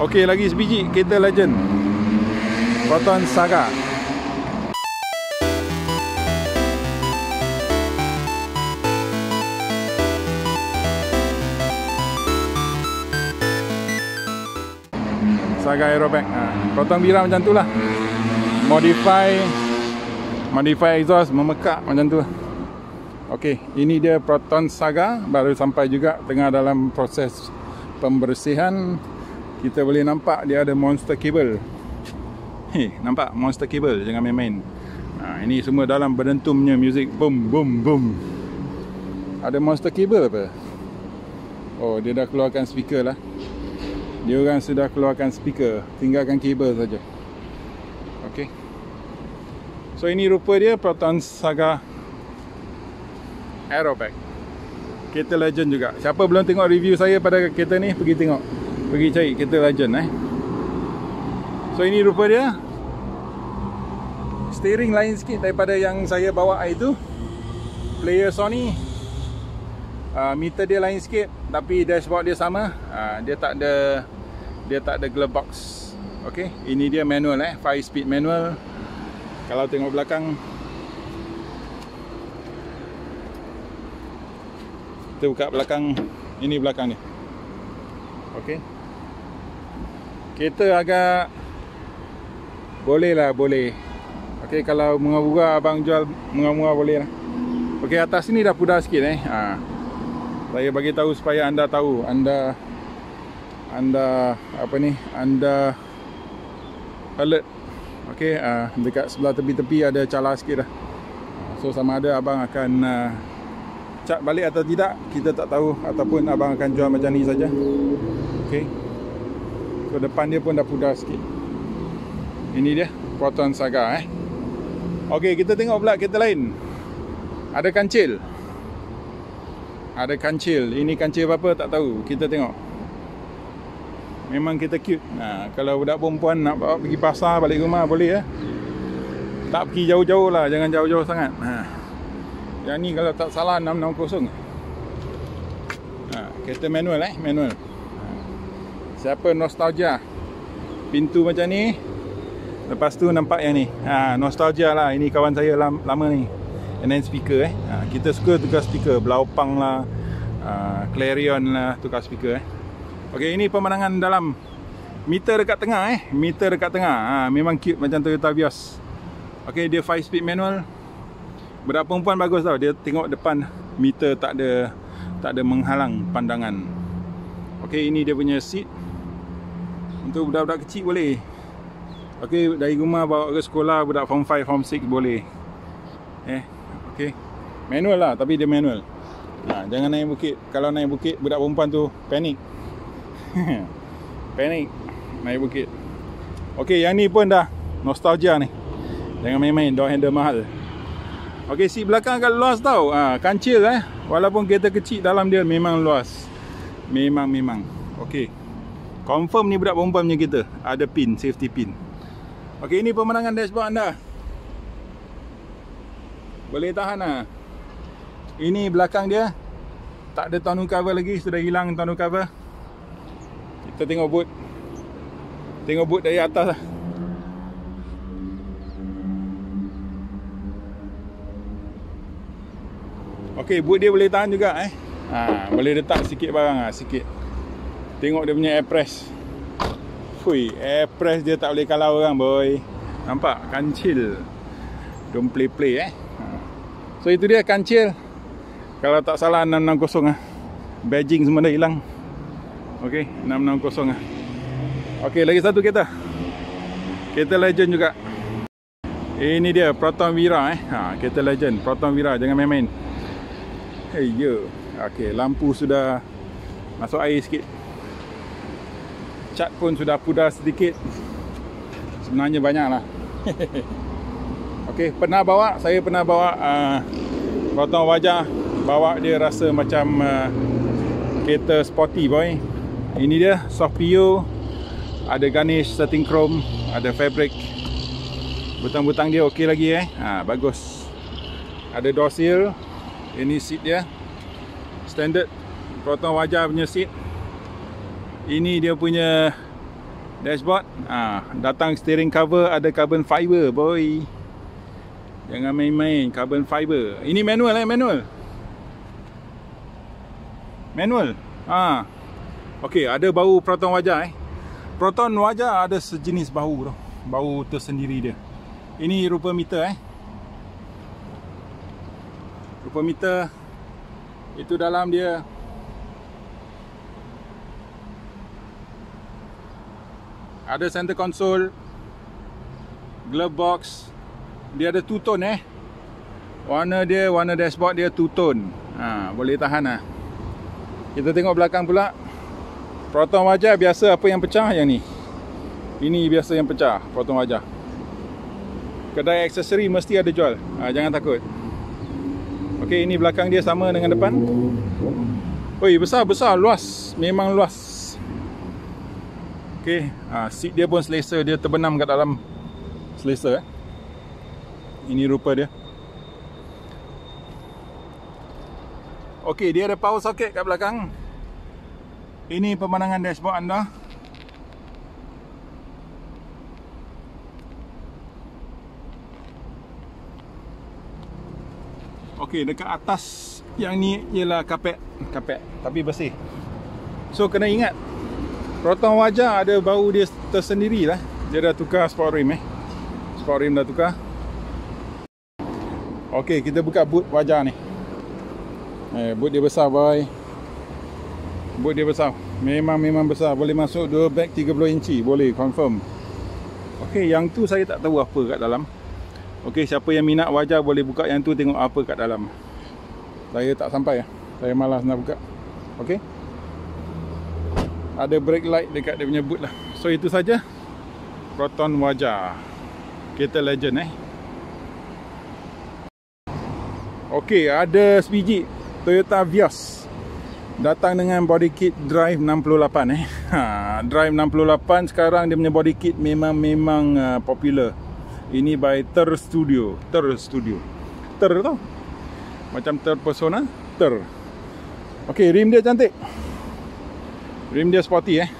Okey, lagi sebiji kereta legend. Proton Saga. Saga Aerobag. Ha, Proton Vira macam tu lah. Modify modify exhaust memekak macam tu. Okey, ini dia Proton Saga baru sampai juga tengah dalam proses pembersihan. Kita boleh nampak dia ada monster cable. Hei, nampak monster cable jangan main-main. Ha, ini semua dalam berdentumnya music boom boom boom. Ada monster cable apa? Oh, dia dah keluarkan speaker lah. Dia orang sudah keluarkan speaker, tinggalkan kabel saja. Okey. So ini rupa dia Proton Saga Aerobag. Kereta legend juga. Siapa belum tengok review saya pada kereta ni, pergi tengok. Pergi cari kereta legend eh. So ini rupa dia. Steering lain sikit daripada yang saya bawa itu. Player Sony. Uh, meter dia lain sikit tapi dashboard dia sama. Uh, dia tak ada dia tak ada glove box. Okey, ini dia manual eh, 5 speed manual. Kalau tengok belakang Kita buka belakang Ini belakang ni Okey Kereta agak Boleh lah boleh. Okey kalau murah-murah abang jual Murah-murah boleh lah. Okey atas ni dah pudar sikit eh. Ha. Saya bagi tahu supaya anda tahu. Anda Anda Apa ni Anda Alert. Okey uh, Dekat sebelah tepi-tepi ada calar sikit dah. So sama ada abang akan uh, cat balik atau tidak kita tak tahu. Ataupun abang akan jual macam ni saja. Okey. So depan dia pun dah pudar sikit. Ini dia Proton Saga eh. Okey, kita tengok pula kereta lain. Ada kancil. Ada kancil. Ini kancil apa tak tahu. Kita tengok. Memang kita cute. Nah, kalau budak perempuan nak bawa pergi pasar balik rumah boleh ya. Tak pergi jauh-jauh lah, jangan jauh-jauh sangat. Ha. Yang ni kalau tak salah 660 ha, Kereta manual eh Manual ha. Siapa nostalgia? Pintu macam ni. Lepas tu nampak yang ni. Ha, Nostalgia lah. Ini kawan saya lama, lama ni. And then speaker eh. Ha, Kita suka tukar speaker. Blaupang lah. Ha, Clarion lah Tukar speaker eh. Ok ini pemandangan dalam Meter dekat tengah eh. Meter dekat tengah. Ha, Memang cute macam Toyota Vios. Ok dia 5 speed manual. Budak perempuan bagus tau. Dia tengok depan meter tak ada Tak ada menghalang pandangan. Okey ini dia punya seat Untuk budak-budak kecil boleh. Okey dari rumah bawa ke sekolah Budak form 5, form 6 boleh. Eh Okey. Manual lah tapi dia manual. Ha, Jangan naik bukit. Kalau naik bukit budak perempuan tu panik Panik Naik bukit. Okey yang ni pun dah. Nostalgia ni. Jangan main-main Door handle mahal. Okey, seat belakang agak luas tau. Ha, kancil eh. Walaupun kereta kecil dalam dia memang luas. Memang memang. Confirm ni budak perempuan punya kereta. Ada pin, safety pin. Okey, ini pemandangan dashboard anda. Boleh tahan lah. Ini belakang dia. Tak ada tonneau cover lagi. Sudah hilang tonneau cover. Kita tengok boot. Tengok boot dari atas lah. Okey, boot dia boleh tahan juga eh. Ha, boleh letak sikit barang ah, sikit. Tengok dia punya air press. Fui, air press dia tak boleh kalah orang boy. Nampak? Kancil. Don't play play eh. So itu dia kancil. Kalau tak salah 660 ah. Badging semua dah hilang. Okey, 660 ah. Okey, lagi satu kereta. Kereta legend juga. Ini dia Proton Vira eh. Ha, kereta legend Proton Vira jangan main-main. Hey yo. Okey, lampu sudah masuk air sikit. Cat pun sudah pudar sedikit. Sebenarnya banyaklah. Okey, pernah bawa, saya pernah bawa uh, potong wajah, bawa dia rasa macam uh, kereta sporty boy. Ini dia soft PU. Ada garnish setting chrome, ada fabric. Butang-butang dia okey lagi eh. Ha, bagus. Ada door seal ini seat dia Standard Proton wajah punya seat Ini dia punya Dashboard. Ah, Datang steering cover Ada carbon fiber boy. Jangan main-main Carbon fiber. Ini manual eh manual? Manual? Ah. Okay ada bau proton wajah eh. Proton wajah ada sejenis bau tu. Bau tersendiri dia. Ini rupa meter eh. Rupa meter Itu dalam dia ada center console glove box. Dia ada two tone eh? Warna dia warna dashboard dia two tone ha, boleh tahan lah kita tengok belakang pula. Proton wajah biasa apa yang pecah yang ni? Ini biasa yang pecah proton wajah. Kedai aksesori mesti ada jual. Ha, jangan takut. Ok ini belakang dia sama dengan depan. Oi besar besar luas. Memang luas Okey, ha, seat dia pun selesa, dia terbenam kat dalam selesa eh. Ini rupa dia. Okey, dia ada power socket kat belakang. Ini pemandangan dashboard anda. Okey, dekat atas yang ni ialah kapet, kapet tapi bersih. So kena ingat Proton wajah ada bau dia tersendiri lah Dia dah tukar sport rim eh. Sport rim dah tukar. Ok kita buka boot wajah ni. Eh, Boot dia besar boy. Boot dia besar. Memang-memang besar. Boleh masuk 2 bag 30 inci. Boleh confirm. Ok yang tu saya tak tahu apa kat dalam. Ok siapa yang minat wajah Boleh buka. Yang tu tengok apa kat dalam. Saya tak sampai Saya malas nak buka. Ok ada brake light dekat dia punya boot lah. So itu saja. Proton wajah. Kereta legend eh. Ok ada sebiji. Toyota Vios. Datang dengan body kit drive 68 eh. Ha, drive 68 sekarang dia punya body kit memang memang uh, popular. Ini by Ter Studio. Ter Studio. Ter tau macam Ter Persona? Ter. Ok rim dia cantik Rim dia sporty eh?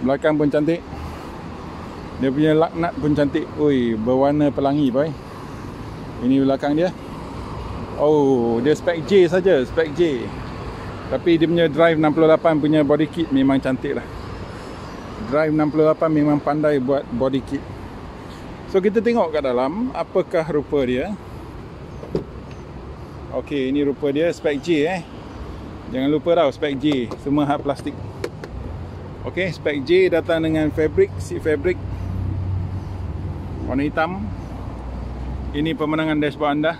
Belakang pun cantik. Dia punya laknat pun cantik. Ui, berwarna pelangi boy. Ini belakang dia. Oh, dia spek J saja, spek J. Tapi dia punya drive 68 punya body kit memang cantik lah. Drive 68 memang pandai buat body kit. So kita tengok kat dalam Apakah rupa dia. Okay, ini rupa dia spek J eh Jangan lupa tau spek J Semua hard plastik. Ok spek J datang dengan fabric Seat fabric. Warna hitam. Ini pemenangan dashboard anda.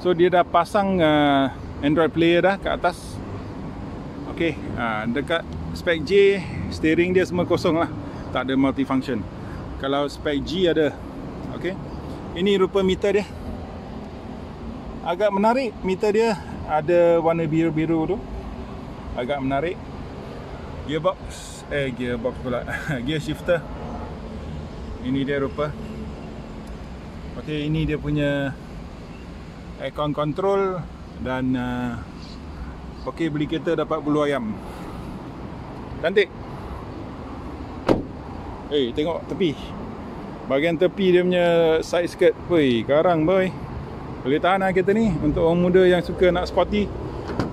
So dia dah pasang uh, Android player dah kat atas. Ok uh, Dekat spek J Steering dia semua kosong lah. Tak ada multifunction. Kalau spek G ada. Ok Ini rupa meter dia. Agak menarik meter dia ada warna biru-biru tu. Agak menarik. Gearbox. Eh gearbox pula. Gear shifter. Ini dia rupa. Ok ini dia punya aircon control dan uh, ok beli kereta dapat bulu ayam. Cantik. Eh hey, tengok tepi. Bahagian tepi dia punya side skirt. Woi karang boy boleh tahan lah kereta ni Untuk orang muda yang suka nak sporty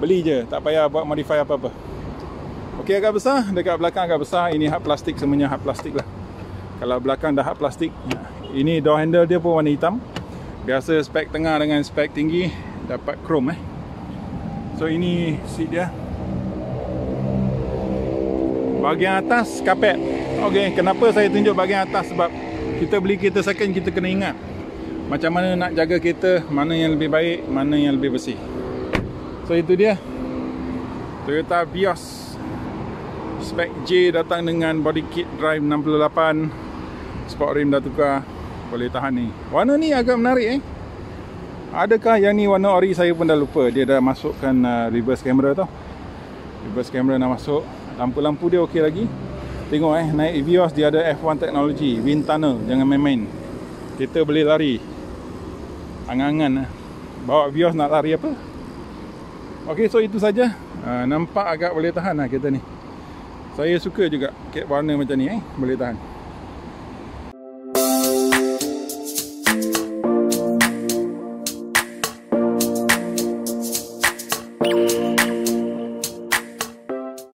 Beli je. Tak payah buat modify apa-apa. Ok agak besar. Dekat belakang agak besar. Ini hard plastik Semuanya hard plastik lah. Kalau belakang dah hard plastik Ini door handle dia pun warna hitam. Biasa spek tengah dengan spek tinggi Dapat chrome eh. So ini seat dia. Bahagian atas kapet. Ok kenapa saya tunjuk bahagian atas? Sebab kita beli kereta second Kita kena ingat macam mana nak jaga kereta mana yang lebih baik mana yang lebih bersih. So itu dia. Toyota Vios. Spek J datang dengan body kit drive 68 sport rim dah tukar. Boleh tahan ni. Warna ni agak menarik eh. Adakah yang ni warna ori? Saya pun dah lupa. Dia dah masukkan uh, reverse camera tau. Reverse camera dah masuk. Lampu-lampu dia okey lagi. Tengok eh naik Vios dia ada F1 technology. Wind tunnel jangan main-main. Kita boleh lari angan-angan lah. Bawa Vios nak lari apa? Ok, so itu saja. Uh, nampak agak boleh tahan lah kereta ni. Saya suka juga kek warna macam ni eh. Boleh tahan.